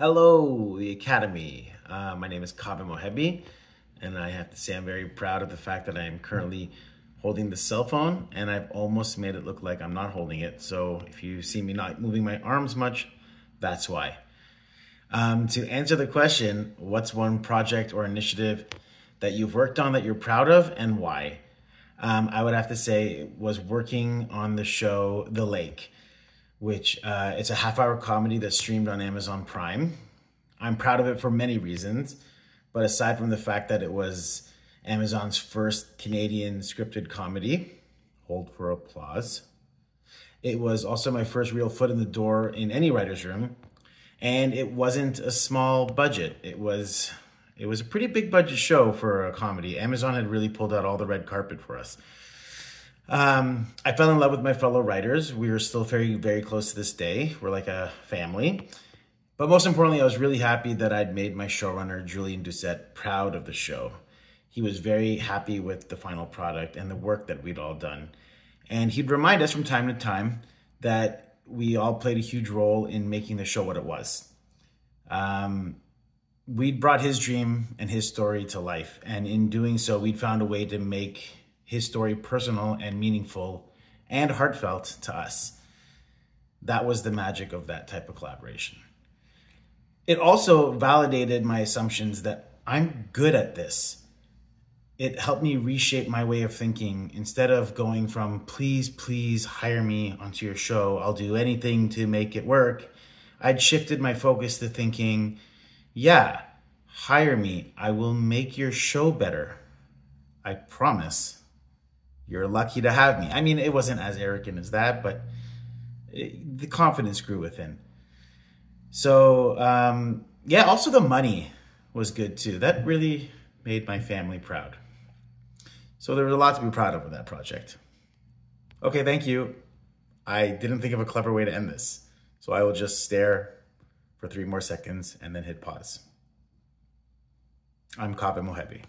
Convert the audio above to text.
Hello, the Academy. Uh, my name is Kaveh Mohebi, and I have to say I'm very proud of the fact that I am currently holding the cell phone, and I've almost made it look like I'm not holding it. So if you see me not moving my arms much, that's why. Um, to answer the question, what's one project or initiative that you've worked on that you're proud of, and why? Um, I would have to say was working on the show The Lake which uh, it's a half hour comedy that's streamed on Amazon Prime. I'm proud of it for many reasons, but aside from the fact that it was Amazon's first Canadian scripted comedy, hold for applause. It was also my first real foot in the door in any writer's room, and it wasn't a small budget. It was it was a pretty big budget show for a comedy. Amazon had really pulled out all the red carpet for us. Um, I fell in love with my fellow writers. We are still very, very close to this day. We're like a family. But most importantly, I was really happy that I'd made my showrunner, Julian Doucet, proud of the show. He was very happy with the final product and the work that we'd all done. And he'd remind us from time to time that we all played a huge role in making the show what it was. Um, we'd brought his dream and his story to life. And in doing so, we'd found a way to make his story personal and meaningful and heartfelt to us. That was the magic of that type of collaboration. It also validated my assumptions that I'm good at this. It helped me reshape my way of thinking. Instead of going from, please, please hire me onto your show, I'll do anything to make it work, I'd shifted my focus to thinking, yeah, hire me. I will make your show better. I promise. You're lucky to have me. I mean, it wasn't as arrogant as that, but it, the confidence grew within. So, um, yeah, also the money was good too. That really made my family proud. So there was a lot to be proud of with that project. Okay, thank you. I didn't think of a clever way to end this. So I will just stare for three more seconds and then hit pause. I'm Kaveh Mohebi.